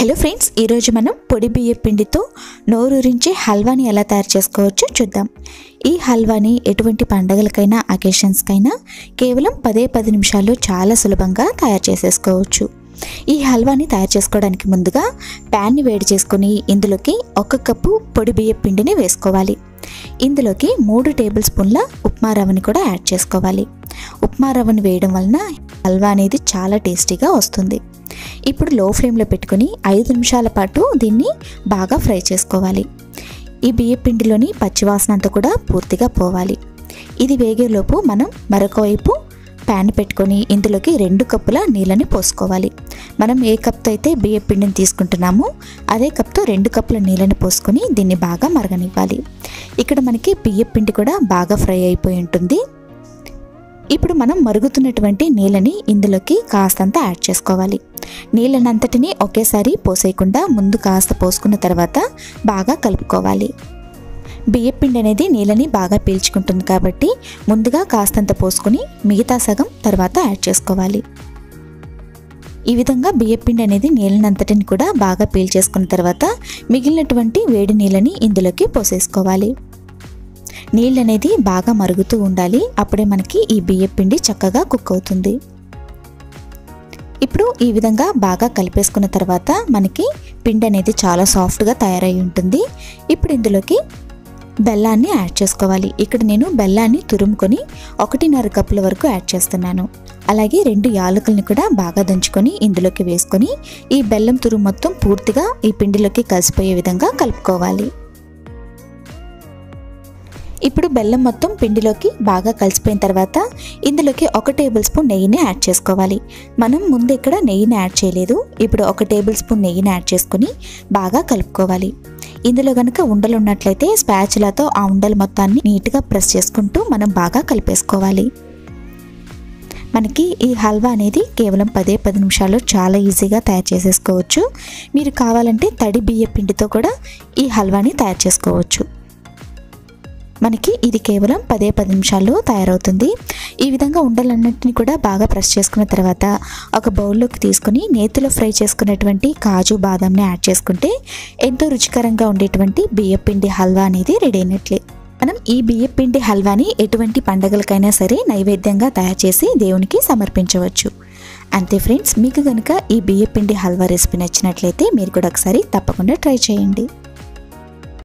Hello friends ఈరోజు మనం పొడి బియ్య పిండితో నోరూరించి హల్వాని ఎలా తయారు చేసుకోవచ్చో చూద్దాం. ఈ హల్వాని ఎటువంటి పండగలకైనా అకేషన్స్కైనా కేవలం పదే పది నిమిషాల్లో చాలా సులభంగా తయారు చేసేసుకోవచ్చు. ఈ హల్వాని తయారు చేసుకోవడానికి ముందుగా ప్యాన్ని వేడి చేసుకొని ఇందులోకి ఒక కప్పు పొడి బియ్య పిండిని వేసుకోవాలి. ఇందులోకి మూడు టేబుల్ స్పూన్ల ఉప్మా రవ్వని కూడా యాడ్ చేసుకోవాలి. ఉప్మా రవ్వని వేయడం వలన హల్వా అనేది చాలా టేస్టీగా వస్తుంది. ఇప్పుడు లో ఫ్లేమ్లో పెట్టుకుని ఐదు నిమిషాల పాటు దీన్ని బాగా ఫ్రై చేసుకోవాలి. ఈ బియ్య పిండిలోని పచ్చివాసన అంతా కూడా పూర్తిగా పోవాలి. ఇది వేగేలోపు మనం మరొక వైపు ప్యాన్ పెట్టుకొని ఇందులోకి రెండు కప్పుల నీళ్ళని పోసుకోవాలి. మనం ఏ కప్తో అయితే బియ్య పిండిని తీసుకుంటున్నామో అదే కప్తో రెండు కప్పుల నీళ్ళని పోసుకొని దీన్ని బాగా మరగనివ్వాలి. ఇక్కడ మనకి బియ్య పిండి కూడా బాగా ఫ్రై అయిపోయి ఉంటుంది. ఇప్పుడు మనం మరుగుతున్నటువంటి నీళ్ళని ఇందులోకి కాస్తంత యాడ్ చేసుకోవాలి. నీళ్ళనంతటిని ఒకేసారి పోసేయకుండా ముందు కాస్త పోసుకున్న తర్వాత బాగా కలుపుకోవాలి. బియ్యపిండి అనేది నీళ్ళని బాగా పీల్చుకుంటుంది కాబట్టి ముందుగా కాస్తంత పోసుకొని మిగతా సగం తర్వాత యాడ్ చేసుకోవాలి. ఈ విధంగా బియ్యపిండి అనేది నీళ్ళనంతటిని కూడా బాగా పీల్చేసుకున్న తర్వాత మిగిలినటువంటి వేడి నీళ్ళని ఇందులోకి పోసేసుకోవాలి. నీళ్ళు అనేది బాగా మరుగుతూ ఉండాలి. అప్పుడే మనకి ఈ బియ్యం పిండి చక్కగా కుక్ అవుతుంది. ఇప్పుడు ఈ విధంగా బాగా కలిపేసుకున్న తర్వాత మనకి పిండి అనేది చాలా సాఫ్ట్గా తయారై ఉంటుంది. ఇప్పుడు ఇందులోకి బెల్లాన్ని యాడ్ చేసుకోవాలి. ఇక్కడ నేను బెల్లాన్ని తురుముకొని ఒకటిన్నర కప్పుల వరకు యాడ్ చేస్తున్నాను. అలాగే రెండు యాలకుల్ని కూడా బాగా దంచుకొని ఇందులోకి వేసుకొని ఈ బెల్లం తురుము మొత్తం పూర్తిగా ఈ పిండిలోకి కలిసిపోయే విధంగా కలుపుకోవాలి. ఇప్పుడు బెల్లం మొత్తం పిండిలోకి బాగా కలిసిపోయిన తర్వాత ఇందులోకి ఒక టేబుల్ స్పూన్ నెయ్యిని యాడ్ చేసుకోవాలి. మనం ముందు ఇక్కడ నెయ్యిని యాడ్ చేయలేదు. ఇప్పుడు ఒక టేబుల్ స్పూన్ నెయ్యిని యాడ్ చేసుకొని బాగా కలుపుకోవాలి. ఇందులో కనుక ఉండలు ఉన్నట్లయితే స్పాచులతో ఆ ఉండలు మొత్తాన్ని నీట్గా ప్రెస్ చేసుకుంటూ మనం బాగా కలిపేసుకోవాలి. మనకి ఈ హల్వా అనేది కేవలం పదే పది నిమిషాల్లో చాలా ఈజీగా తయారు చేసేసుకోవచ్చు. మీరు కావాలంటే తడి బియ్య పిండితో కూడా ఈ హల్వాని తయారు చేసుకోవచ్చు. మనకి ఇది కేవలం పదే పది నిమిషాల్లో తయారవుతుంది. ఈ విధంగా ఉండలన్నింటినీ కూడా బాగా ప్రెస్ చేసుకున్న తర్వాత ఒక బౌల్లోకి తీసుకుని నేతిలో ఫ్రై చేసుకున్నటువంటి కాజు బాదంని యాడ్ చేసుకుంటే ఎంతో రుచికరంగా ఉండేటువంటి బియ్యపిండి హల్వా అనేది రెడీ అయినట్లే. మనం ఈ బియ్యపిండి హల్వాని ఎటువంటి పండగలకైనా సరే నైవేద్యంగా తయారు చేసి దేవునికి సమర్పించవచ్చు. అంతే ఫ్రెండ్స్ మీకు కనుక ఈ బియ్యపిండి హల్వా రెసిపీ నచ్చినట్లయితే మీరు కూడా ఒకసారి తప్పకుండా ట్రై చేయండి.